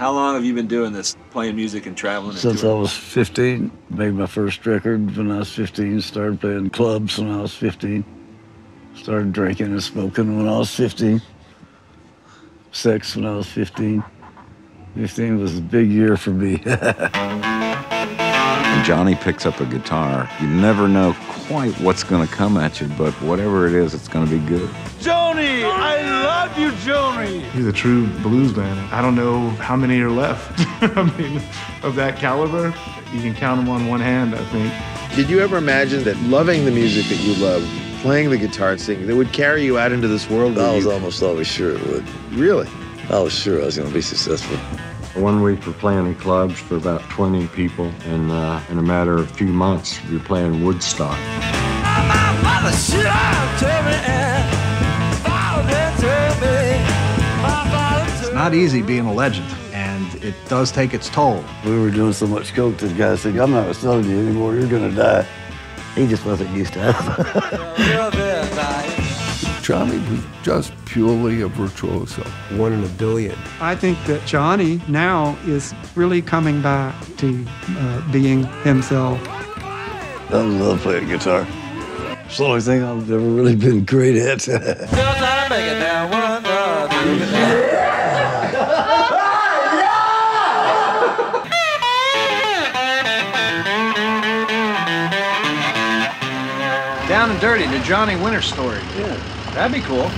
How long have you been doing this, playing music and traveling? And Since I was 15, made my first record when I was 15. Started playing clubs when I was 15. Started drinking and smoking when I was 15. Sex when I was 15. 15 was a big year for me. When Johnny picks up a guitar, you never know quite what's going to come at you, but whatever it is, it's going to be good. Johnny! I love you, Johnny! He's a true blues band. I don't know how many are left. I mean, of that caliber, you can count them on one hand, I think. Did you ever imagine that loving the music that you love, playing the guitar and singing, that would carry you out into this world? where I was you- almost always sure it would. Really? I was sure I was going to be successful. One week we're playing in clubs for about 20 people, and uh, in a matter of a few months, we're playing Woodstock. Not easy being a legend, and it does take its toll. We were doing so much coke that the guy said, I'm not selling you anymore. You're going to die. He just wasn't used to it. Johnny was just purely a virtuoso. One in a billion. I think that Johnny now is really coming back to uh, being himself. I love playing guitar. It's the only thing I've ever really been great at. Down and Dirty, the Johnny Winter story. Yeah. That'd be cool.